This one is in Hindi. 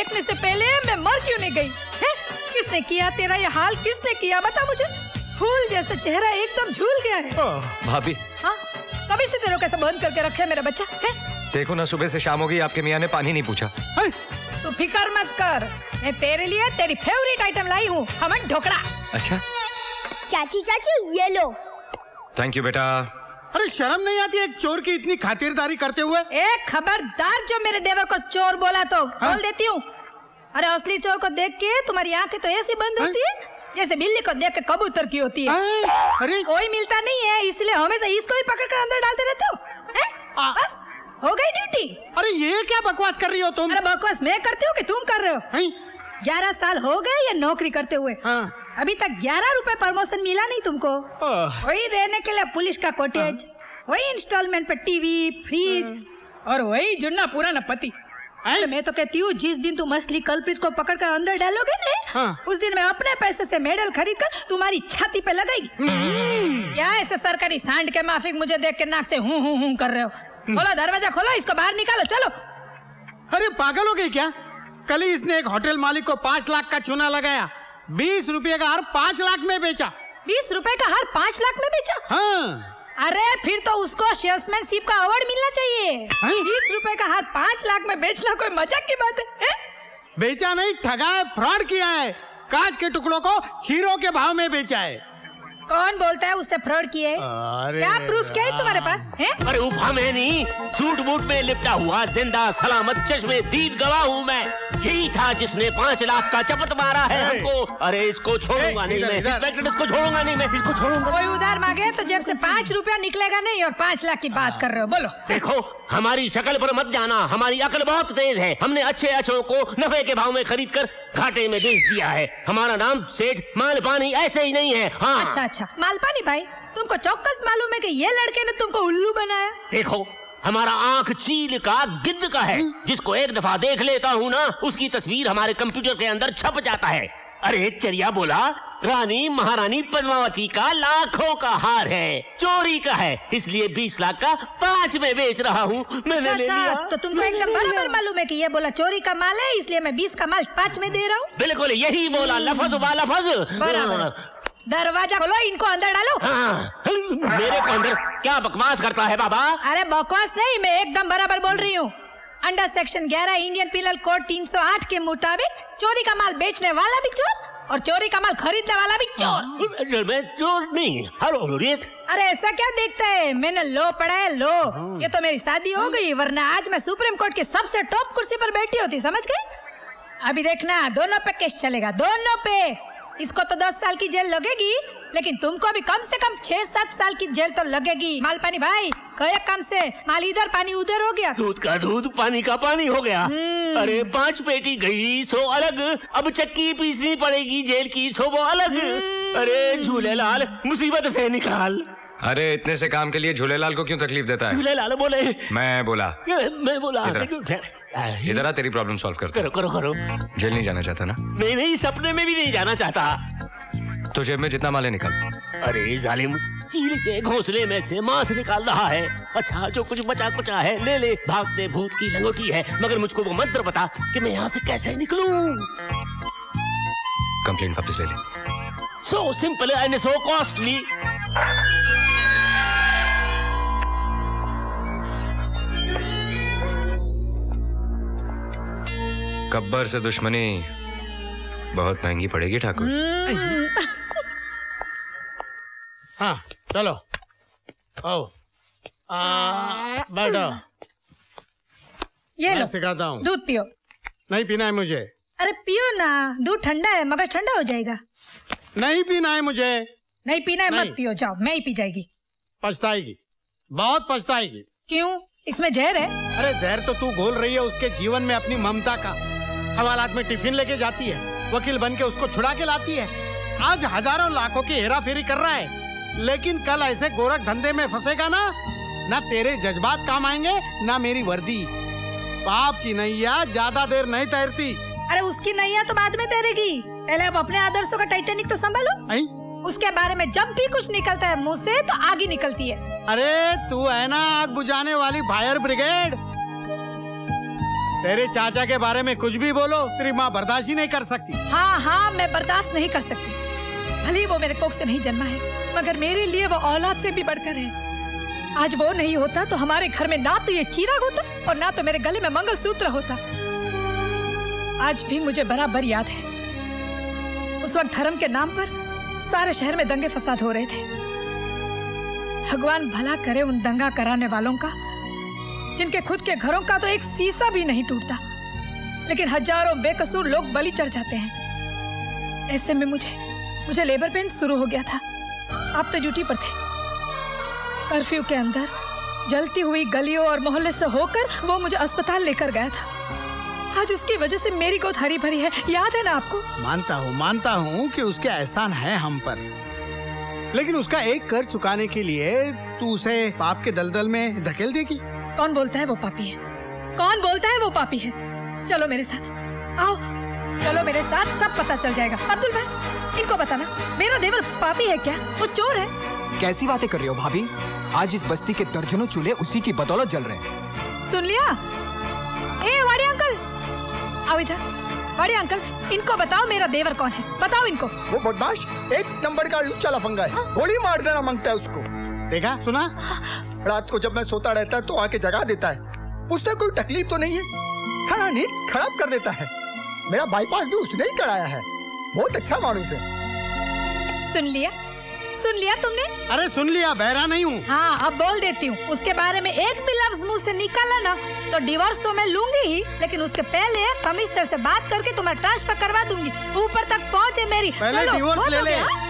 देखने से पहले मैं मर क्यों नहीं गई? है? किसने किया तेरा ये हाल? किसने किया? बता मुझे। फूल जैसा चेहरा एकदम झूल गया है। भाभी। हाँ कभी से तेरे कैसे बंद करके रखे मेरा बच्चा? है? देखो ना सुबह से शाम हो गई आपके मियाँ ने पानी नहीं पूछा। तू फिकर मत कर। मैं तेरे लिए तेरी फेवरेट आइटम लाई हूँ। हमन ढोकला। अच्छा। चाची चाची ये लो। थैंक यू बेटा। अरे शर्म नहीं आती एक चोर की इतनी खातिरदारी करते हुए? एक खबरदार जो मेरे देवर को चोर बोला तो बोल देती हूँ। अरे असली चोर को देख के तुम्हारी आँखें तो ऐसी बंद होती है जैसे बिल्ली को देख के कबूतर की होती है। अरे। कोई मिलता नहीं है इसलिए हमेशा इसको ही पकड़ कर अंदर डालते रहते हो बस हो गई ड्यूटी। अरे ये क्या बकवास कर रही हो तुम? अरे बकवास मैं करती हूँ कि तुम कर रहे हो? ग्यारह साल हो गए ये नौकरी करते हुए। अभी तक ग्यारह रुपए प्रमोशन मिला नहीं तुमको। वही रहने के लिए पुलिस का कोटेज वही इंस्टॉलमेंट पे टीवी फ्रिज और वही जुन्ना पुराना पति। अरे मैं तो कहती हूँ जिस दिन तुम असली कल्प्रित को पकड़ कर अंदर डालोगे ना हाँ। उस दिन मैं अपने पैसे से मेडल खरीद कर तुम्हारी छाती पे लगाएगी क्या ऐसे सरकारी सांड के माफिक मुझे देख के नाक से हूँ हूँ हूँ कर रहे हो? खोलो दरवाज़ा खोलो इसको बाहर निकालो चलो। अरे पागल हो गई क्या? कल ही इसने एक होटल मालिक को पाँच लाख का चूना लगाया। बीस रुपए का हार पाँच लाख में बेचा। बीस रुपए का हार पाँच लाख में बेचा? हाँ। अरे फिर तो उसको सेल्समैनशिप का अवार्ड मिलना चाहिए। बीस रुपए का हार पाँच लाख में बेचना कोई मज़ाक की बात है, है? बेचा नहीं ठगा है फ्रॉड किया है। कांच के टुकड़ों को हीरो के भाव में बेचा है। कौन बोलता है उससे फ्रॉड किए अरे क्या प्रूफ क्या है तुम्हारे पास है? अरे उफा मैं नहीं सूट बूट में लिपटा हुआ ज़िंदा सलामत चश्मे दीद गवाह हूँ मैं। यही था जिसने पाँच लाख का चपत मारा है हमको। अरे इसको छोड़ूँगा नहीं मैं इंस्पेक्टर इसको छोड़ूँगा नहीं मैं इसको छोड़ूँगा। कोई उधार मांगे तो जेब से पाँच रुपया निकलेगा नहीं और पाँच लाख की बात कर रहे हो बोलो। देखो हमारी शक्ल पर मत जाना हमारी अकल बहुत तेज है। हमने अच्छे अचों को नफे के भाव में खरीद कर घाटे में बेच दिया है। हमारा नाम सेठ मालपानी ऐसे ही नहीं है। हाँ। अच्छा अच्छा। मालपानी भाई तुमको चौकस मालूम है कि ये लड़के ने तुमको उल्लू बनाया? देखो हमारा आँख चील का गिद्ध का है। जिसको एक दफ़ा देख लेता हूँ ना उसकी तस्वीर हमारे कंप्यूटर के अंदर छप जाता है। अरे चरिया बोला रानी महारानी पद्मावती का लाखों का हार है चोरी का है इसलिए बीस लाख का पाँच में बेच रहा हूँ। मैंने अच्छा ले अच्छा लिया। तो तुमको एकदम बराबर मालूम है कि ये बोला चोरी का माल है इसलिए मैं बीस का माल पाँच में दे रहा हूँ। बिल्कुल यही बोला लफज बा लफज। दरवाज़ा खोलो इनको अंदर डालो। हाँ, मेरे को अंदर क्या बकवास करता है बाबा? अरे बकवास नहीं मैं एकदम बराबर बोल रही हूँ। Under section 11 Indian penal code 308 के मुताबिक चोरी का माल बेचने वाला भी चोर और चोरी का माल खरीदने वाला भी चोर। मैं चोर नहीं हेलो रेत अरे ऐसा क्या देखता है? मैंने लो पढ़ा है लो। ये तो मेरी शादी हो गई वरना आज मैं सुप्रीम कोर्ट की सबसे टॉप कुर्सी पर बैठी होती समझ गए अभी देखना दोनों पे केस चलेगा दोनों पे। इसको तो दस साल की जेल लगेगी लेकिन तुमको भी कम से कम छह सात साल की जेल तो लगेगी। मालपानी भाई कहे काम से। माल इधर पानी उधर हो गया। दूध का दूध पानी का पानी हो गया। अरे पाँच पेटी गई सो अलग। अब चक्की पीसनी पड़ेगी जेल की सो वो अलग। अरे झूलेलाल मुसीबत से निकाल। अरे इतने से काम के लिए झूलेलाल को क्यों तकलीफ़ देता है? झूलेलाल बोले। मैं बोला। मैं बोला। इधर इधर आ तेरी प्रॉब्लम सॉल्व करता करो करो करो। जेल नहीं जाना चाहता ना? नहीं नहीं सपने में भी नहीं जाना चाहता। तो जेब में जितना माल है निकल। अरे जालिम। चील के घोंसले में से मांस निकाल रहा है। अच्छा जो कुछ बचा कुचा है ले ले। भागते भूत की लंगोटी है मगर मुझको वो मंत्र बता कि मैं यहाँ से कैसे निकलूं? कंप्लेंट वापस ले ले। So simple and so costly Gabbar से दुश्मनी बहुत महँगी पड़ेगी ठाकुर। हाँ चलो। आओ। आ, बैठो ये लो। सिखाता हूँ। दूध पियो। नहीं पीना है मुझे। अरे पियो ना दूध ठंडा है मगर ठंडा हो जाएगा। नहीं पीना है मुझे। नहीं पीना है मत पियो जाओ मैं ही पी जाएगी। पछताएगी। बहुत पछताएगी। क्यों? इसमें जहर है। अरे जहर तो तू घोल रही है उसके जीवन में अपनी ममता का। हवालात में टिफ़िन लेके जाती है। वकील बन के उसको छुड़ा के लाती है। आज हज़ारों लाखों की हेरा फेरी कर रहा है। लेकिन कल ऐसे गोरख धंधे में फंसेगा ना ना तेरे जज्बात काम आएँगे ना मेरी वर्दी। पाप की नैया ज़्यादा देर नहीं तैरती। अरे उसकी नैया तो बाद में तैरेगी। पहले अब अपने आदर्शों का टाइटेनिक तो संभालो? उसके बारे में जब भी कुछ निकलता है मुँह से तो आग ही निकलती है। अरे तू है ना आग बुझाने वाली फायर ब्रिगेड। तेरे चाचा के बारे में कुछ भी बोलो तेरी माँ बर्दाश्त ही नहीं कर सकती। हाँ हाँ मैं बर्दाश्त नहीं कर सकती। भले ही वो मेरे कोख से नहीं जन्मा है, मगर मेरे लिए वो औलाद से भी बढ़कर है। आज वो नहीं होता तो हमारे घर में ना तो ये चीराग होता और ना तो मेरे गले में मंगलसूत्र होता। आज भी मुझे बराबर याद है। उस वक्त धर्म के नाम पर सारे शहर में दंगे फसाद हो रहे थे। भगवान भला करे उन दंगा कराने वालों का, जिनके खुद के घरों का तो एक सीसा भी नहीं टूटता। लेकिन हज़ारों बेकसूर लोग बलि चढ़ जाते हैं। ऐसे में मुझे मुझे लेबर पेन शुरू हो गया था। आप तो ड्यूटी पर थे। कर्फ्यू के अंदर जलती हुई गलियों और मोहल्ले से होकर वो मुझे अस्पताल लेकर गया था। आज उसकी वजह से मेरी गोद हरी भरी है। याद है ना आपको? मानता हूँ मानता हूँ कि उसके एहसान है हम पर। लेकिन उसका एक कर चुकाने के लिए तू उसे पाप के दलदल में धकेल देगी? कौन बोलता है वो पापी है? कौन बोलता है वो पापी है? चलो मेरे साथ। आओ। चलो मेरे साथ सब पता चल जाएगा। अब्दुल भाई इनको बताना मेरा देवर पापी है क्या? वो चोर है। कैसी बातें कर रही हो भाभी? आज इस बस्ती के दर्जनों चूल्हे उसी की बदौलत जल रहे हैं। सुन लिया? ए वाड़ी अंकल! आओ इधर। वाड़ी अंकल इनको बताओ मेरा देवर कौन है। बताओ इनको। वो बदमाश एक नंबर का लुच्चा लफंगा है। गोली मार देना माँगता है उसको। देखा सुना? रात को जब मैं सोता रहता है तो आके जगा देता है। उससे कोई तकलीफ़ तो नहीं है। सारा नींद खराब कर देता है। मेरा बाईपास भी उसने ही कराया है। बहुत अच्छा मानूस है। सुन लिया? सुन लिया तुमने? अरे सुन लिया बहरा नहीं हूँ। हाँ अब बोल देती हूँ। उसके बारे में एक भी लफ्ज मुँह से निकाला ना तो डिवोर्स तो मैं लूँगी ही लेकिन उसके पहले कमिश्नर से बात करके तुम्हें ट्रांसफ़र करवा दूँगी। ऊपर तक पहुँचे मेरी। पहले डिवोर्स ले ले ले, ले। गया, हाँ?